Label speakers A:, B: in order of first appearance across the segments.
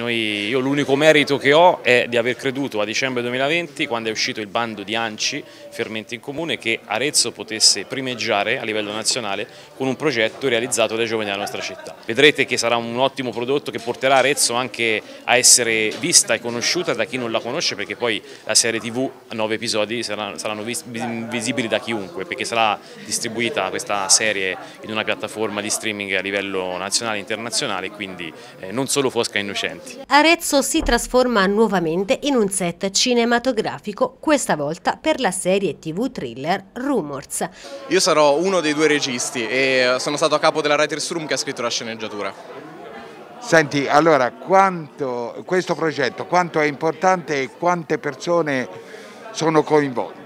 A: Noi, io l'unico merito che ho è di aver creduto a dicembre 2020 quando è uscito il bando di ANCI, Fermenti in Comune, che Arezzo potesse primeggiare a livello nazionale con un progetto realizzato dai giovani della nostra città. Vedrete che sarà un ottimo prodotto che porterà Arezzo anche a essere vista e conosciuta da chi non la conosce perché poi la serie tv a nove episodi saranno, visibili da chiunque perché sarà distribuita questa serie in una piattaforma di streaming a livello nazionale e internazionale quindi eh, non solo Fosca Innocenti.
B: Arezzo si trasforma nuovamente in un set cinematografico, questa volta per la serie tv thriller Rumors.
C: Io sarò uno dei due registi e sono stato a capo della Writers Room che ha scritto la sceneggiatura.
D: Senti, allora, quanto, questo progetto, quanto è importante e quante persone sono coinvolte?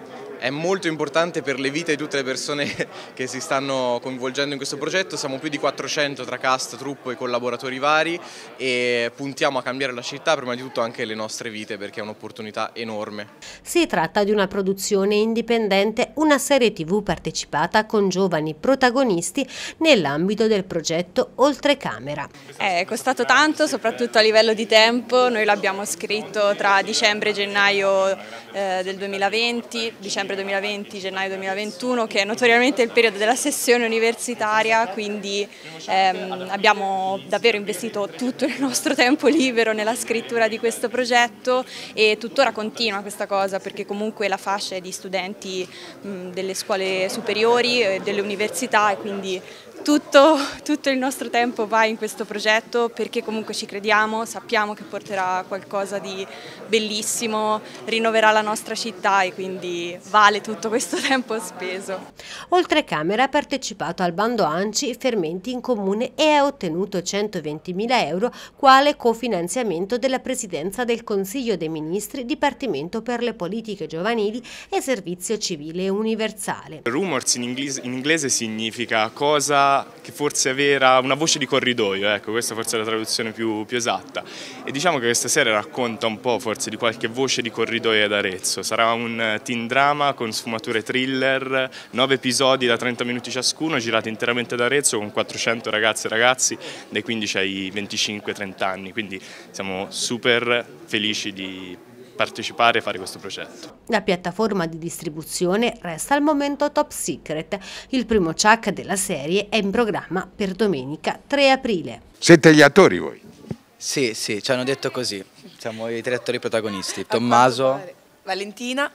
C: È molto importante per le vite di tutte le persone che si stanno coinvolgendo in questo progetto, siamo più di 400 tra cast, truppo e collaboratori vari e puntiamo a cambiare la città, prima di tutto anche le nostre vite perché è un'opportunità enorme.
B: Si tratta di una produzione indipendente, una serie tv partecipata con giovani protagonisti nell'ambito del progetto Oltre Camera.
E: È costato tanto, soprattutto a livello di tempo, noi l'abbiamo scritto tra dicembre e gennaio eh, del 2020, dicembre dicembre 2020, gennaio 2021, che è notoriamente il periodo della sessione universitaria, quindi ehm, abbiamo davvero investito tutto il nostro tempo libero nella scrittura di questo progetto e tuttora continua questa cosa perché comunque la fascia è di studenti mh, delle scuole superiori e delle università e quindi tutto, tutto, il nostro tempo va in questo progetto perché comunque ci crediamo, sappiamo che porterà qualcosa di bellissimo, rinnoverà la nostra città e quindi vale tutto questo tempo speso.
B: Oltre Camera ha partecipato al bando ANCI Fermenti in Comune e ha ottenuto 120.000 euro quale cofinanziamento della Presidenza del Consiglio dei Ministri Dipartimento per le Politiche Giovanili e Servizio Civile Universale.
F: Rumors in inglese, in inglese significa cosa che forse aveva una voce di corridoio, ecco, questa forse è la traduzione più, più, esatta. E diciamo che questa serie racconta un po' forse di qualche voce di corridoio ad Arezzo. Sarà un teen drama con sfumature thriller, nove episodi da 30 minuti ciascuno, girati interamente ad Arezzo con 400 ragazze e ragazzi dai 15 ai 25-30 anni, quindi siamo super felici di partecipare e fare questo progetto.
B: La piattaforma di distribuzione resta al momento top secret. Il primo chuck della serie è in programma per domenica 3 aprile.
D: Siete gli attori voi?
G: Sì, sì, ci hanno detto così. Siamo i tre attori protagonisti. Tommaso,
H: Valentina,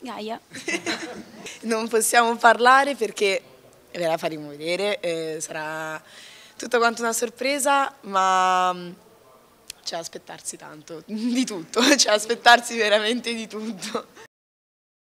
E: Gaia.
H: non possiamo parlare perché ve la faremo vedere, eh, sarà tutto quanto una sorpresa, ma c'è aspettarsi tanto, di tutto, c'è aspettarsi veramente di tutto.